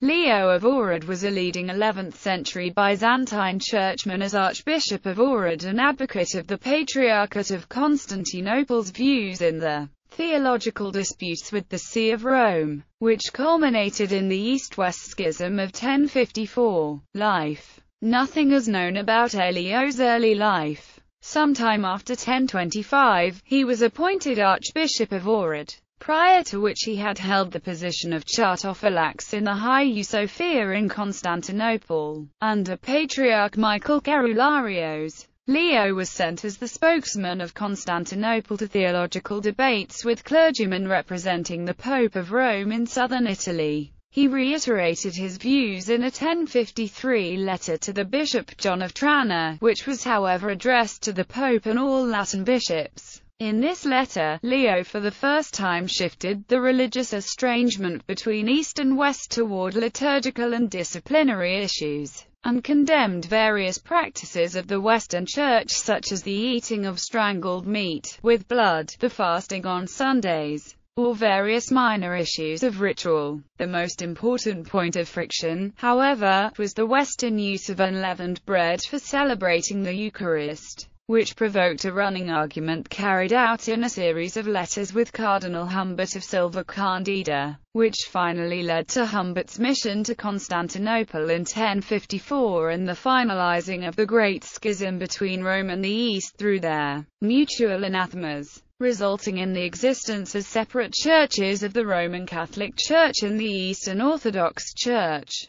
Leo of Ohrid was a leading 11th-century Byzantine churchman as Archbishop of Ohrid and advocate of the Patriarchate of Constantinople's views in the theological disputes with the See of Rome, which culminated in the East-West Schism of 1054. Life Nothing is known about Leo's early life. Sometime after 1025, he was appointed Archbishop of Ohrid prior to which he had held the position of Chartophylax in the Hagia Sophia in Constantinople, under Patriarch Michael Keroularios. Leo was sent as the spokesman of Constantinople to theological debates with clergymen representing the Pope of Rome in southern Italy. He reiterated his views in a 1053 letter to the Bishop John of Trani, which was however addressed to the Pope and all Latin bishops. In this letter, Leo for the first time shifted the religious estrangement between East and West toward liturgical and disciplinary issues, and condemned various practices of the Western Church such as the eating of strangled meat, with blood, the fasting on Sundays, or various minor issues of ritual. The most important point of friction, however, was the Western use of unleavened bread for celebrating the Eucharist which provoked a running argument carried out in a series of letters with Cardinal Humbert of Silva Candida, which finally led to Humbert's mission to Constantinople in 1054 and the finalizing of the Great Schism between Rome and the East through their mutual anathemas resulting in the existence as separate churches of the Roman Catholic Church and the Eastern Orthodox Church.